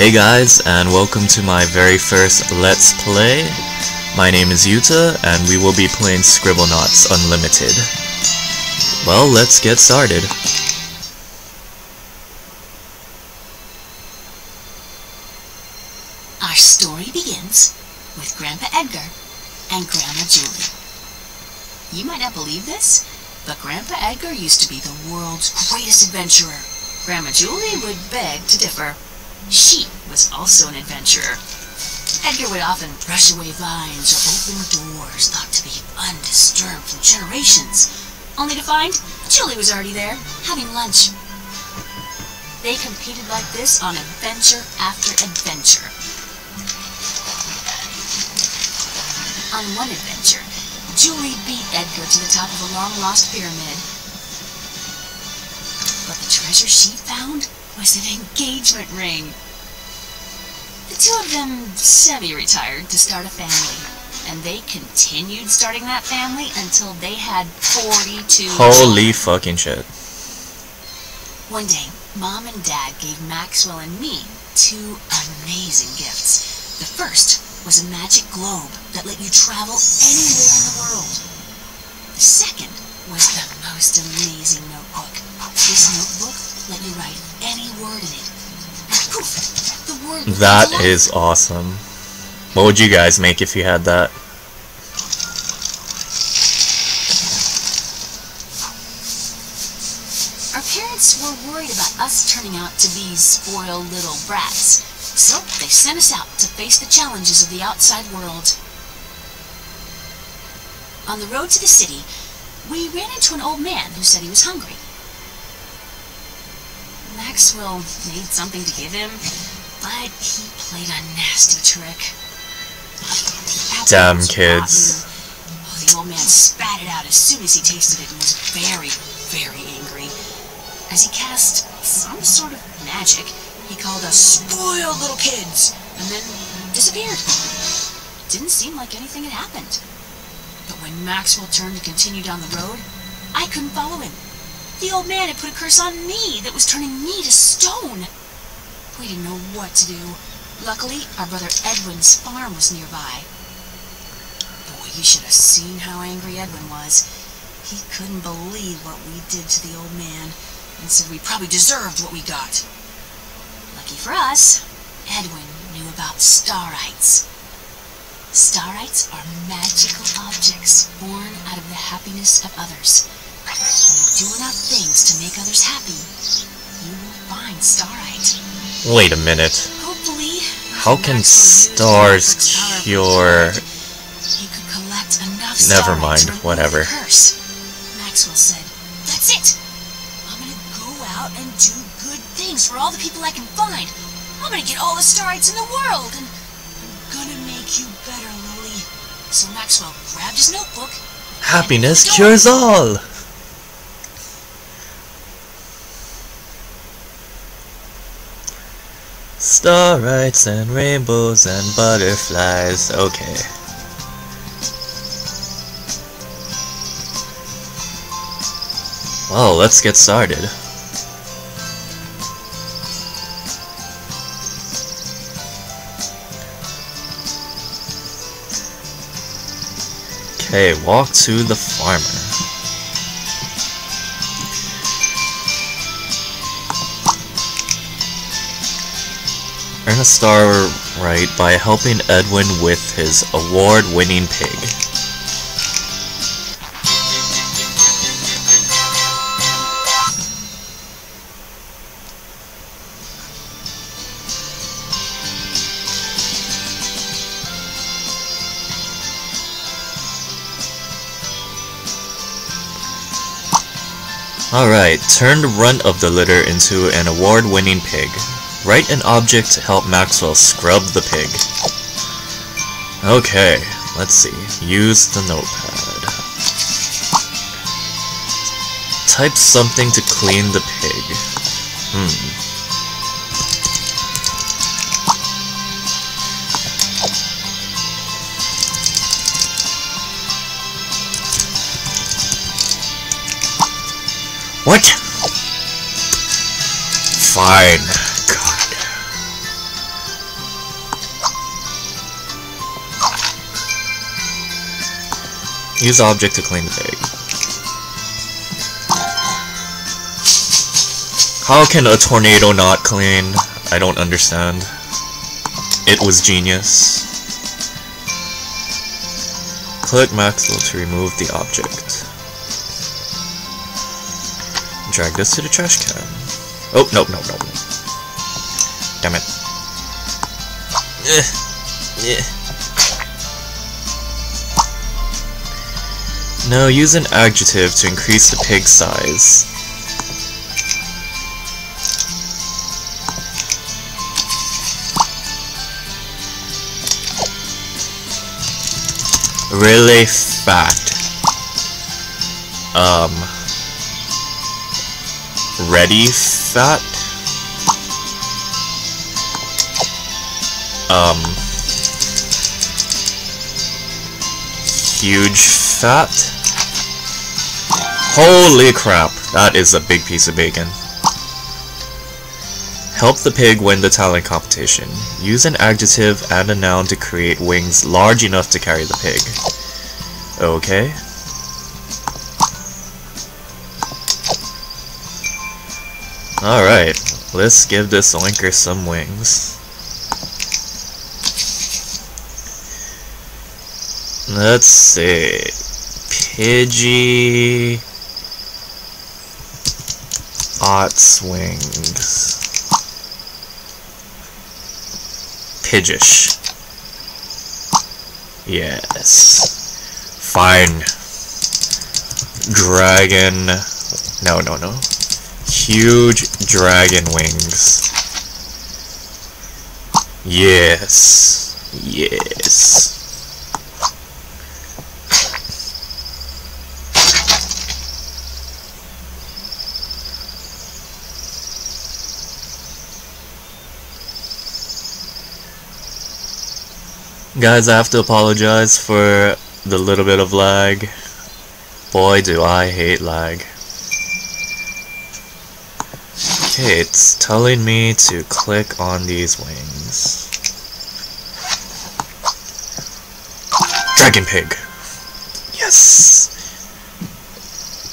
Hey guys, and welcome to my very first Let's Play. My name is Yuta, and we will be playing Scribblenauts Unlimited. Well, let's get started. Our story begins with Grandpa Edgar and Grandma Julie. You might not believe this, but Grandpa Edgar used to be the world's greatest adventurer. Grandma Julie would beg to differ. She was also an adventurer. Edgar would often brush away vines or open doors thought to be undisturbed from generations, only to find Julie was already there, having lunch. They competed like this on adventure after adventure. On one adventure, Julie beat Edgar to the top of a long-lost pyramid. But the treasure she found was an engagement ring. The two of them semi-retired to start a family, and they continued starting that family until they had 42 Holy fucking shit. One day, Mom and Dad gave Maxwell and me two amazing gifts. The first was a magic globe that let you travel anywhere in the world. The second was the most amazing notebook. This notebook let you write any word in it. The word That come to life. is awesome. What would you guys make if you had that? Our parents were worried about us turning out to be spoiled little brats, so they sent us out to face the challenges of the outside world. On the road to the city, we ran into an old man who said he was hungry. Maxwell made something to give him, but he played a nasty trick. Damn kids. Oh, the old man spat it out as soon as he tasted it and was very, very angry. As he cast some sort of magic, he called us spoiled little kids and then disappeared. It didn't seem like anything had happened. But when Maxwell turned to continue down the road, I couldn't follow him. The old man had put a curse on me that was turning me to stone. We didn't know what to do. Luckily, our brother Edwin's farm was nearby. Boy, you should have seen how angry Edwin was. He couldn't believe what we did to the old man and said we probably deserved what we got. Lucky for us, Edwin knew about starites. Starites are magical objects born out of the happiness of others. Do enough things to make others happy, you will find starite. Wait a minute. Hopefully, How can stars Edward's power of cure... he could collect enough Never mind, whatever. curse. Maxwell said, That's it! I'm gonna go out and do good things for all the people I can find. I'm gonna get all the starites in the world, and I'm gonna make you better, Lily. So Maxwell grabbed his notebook. Happiness cures all! Starlights and rainbows and butterflies. Okay. Well, let's get started. Okay, walk to the farmer. Earn a star right by helping Edwin with his award-winning pig. Alright, turn the runt of the litter into an award-winning pig. Write an object to help Maxwell scrub the pig. Okay, let's see. Use the notepad. Type something to clean the pig. Hmm. What? Fine. Use object to clean the pig. How can a tornado not clean? I don't understand. It was genius. Click Maxwell to remove the object. Drag this to the trash can. Oh, no, no, no. Damn it. Eh. Eh. Now use an adjective to increase the pig size. Really fat. Um. Ready fat? Um. Huge fat? Holy crap, that is a big piece of bacon. Help the pig win the talent competition. Use an adjective and a noun to create wings large enough to carry the pig. Okay. Alright, let's give this oinker some wings. Let's see. Pidgey... Ots wings. Pidgish. Yes. Fine. Dragon... No, no, no. Huge dragon wings. Yes. Yes. Guys, I have to apologize for the little bit of lag. Boy, do I hate lag. Okay, it's telling me to click on these wings. Dragon Pig! Yes!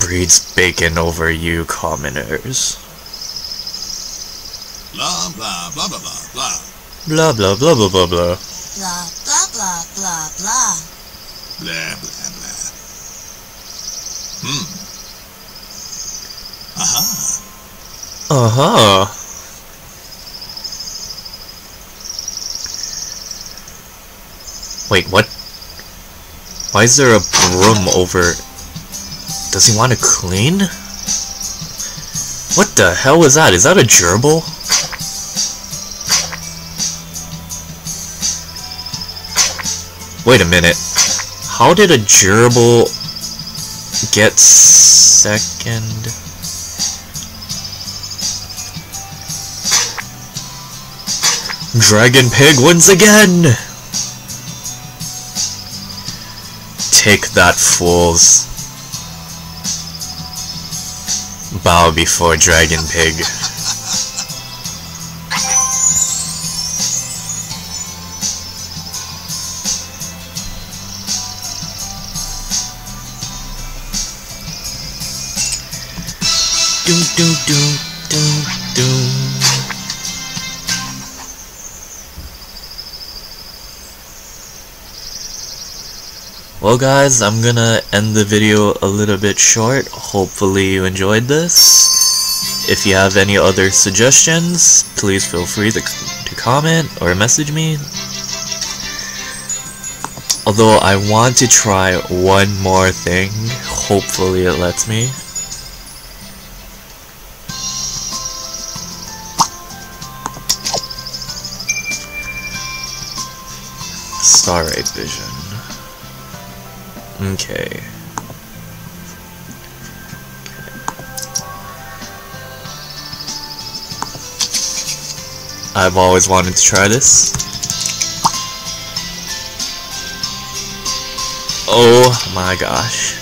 Breeds bacon over you commoners. Blah, blah, blah, blah, blah, blah. Blah blah blah blah blah blah. Blah, blah, blah, blah, blah. Blah, blah, blah. Hmm. Aha. Uh-huh. Wait, what? Why is there a broom over... Does he want to clean? What the hell is that? Is that a gerbil? Wait a minute. How did a gerbil get second? Dragon Pig wins again! Take that, fools. Bow before Dragon Pig. Doom doom doom doom doom. Well guys, I'm gonna end the video a little bit short. Hopefully you enjoyed this. If you have any other suggestions, please feel free to, to comment or message me. Although I want to try one more thing, hopefully it lets me. Starlight Vision. Okay. I've always wanted to try this. Oh my gosh.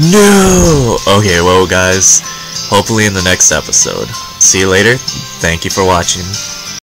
No! Okay, well guys, hopefully in the next episode. See you later. Thank you for watching.